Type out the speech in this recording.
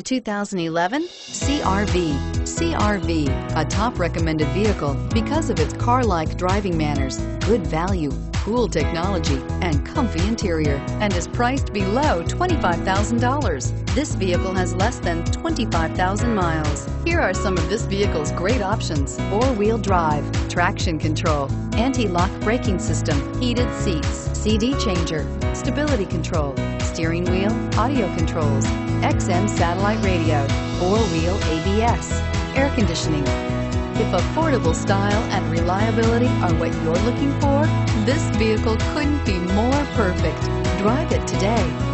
The 2011 CRV. CRV, a top recommended vehicle because of its car-like driving manners, good value, cool technology, and comfy interior, and is priced below $25,000. This vehicle has less than 25,000 miles. Here are some of this vehicle's great options. Four-wheel drive, traction control, anti-lock braking system, heated seats, CD changer, stability control, steering wheel, audio controls, XM satellite radio, four-wheel ABS, air conditioning. If affordable style and reliability are what you're looking for, this vehicle couldn't be more perfect. Drive it today.